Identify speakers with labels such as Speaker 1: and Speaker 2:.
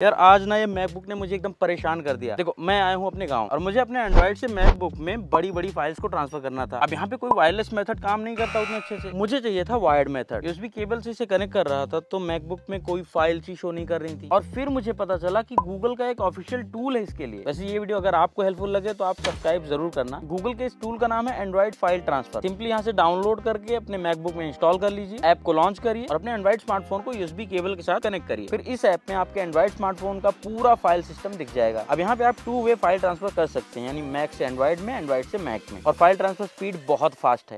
Speaker 1: यार, आज ना ये मैकबुक ने मुझे एकदम परेशान कर दिया। देखो, मैं आया हूँ अपने गाँव और मुझे अपने एंड्रॉइड से मैकबुक में बड़ी बड़ी फाइल्स को ट्रांसफ़र करना था। अब यहाँ पे कोई वायरलेस मेथड काम नहीं करता उतने अच्छे से। मुझे चाहिए था वायर्ड मेथड यूएसबी केबल से इसे कनेक्ट कर रहा था तो मैकबुक में कोई फ़ाइल सी शो नहीं कर रही थी। और फिर मुझे पता चला की गूगल का एक ऑफिशियल टूल है इसके लिए। वैसे ये वीडियो अगर आपको हेल्पफुल लगे तो आप सब्सक्राइब ज़रूर करना। गूगल के इस टूल का नाम है एंड्रॉइड फ़ाइल ट्रांसफ़र सिंपली यहाँ से डाउनलोड करके अपने मैकबुक में इंस्टॉल कर लीजिए। ऐप को लॉन्च करिए और अपने एंड्रॉइड स्मार्टफ़ोन को यूएसबी केबल के साथ कनेक्ट करिए। फिर इस ऐप में आपके एंड्रॉइड स्मार्टफ़ोन का पूरा फ़ाइल सिस्टम दिख जाएगा। अब यहाँ पे आप टू वे फ़ाइल ट्रांसफ़र कर सकते हैं, यानी मैक से एंड्रॉइड में एंड्रॉइड से मैक में। और फ़ाइल ट्रांसफ़र स्पीड बहुत फास्ट है।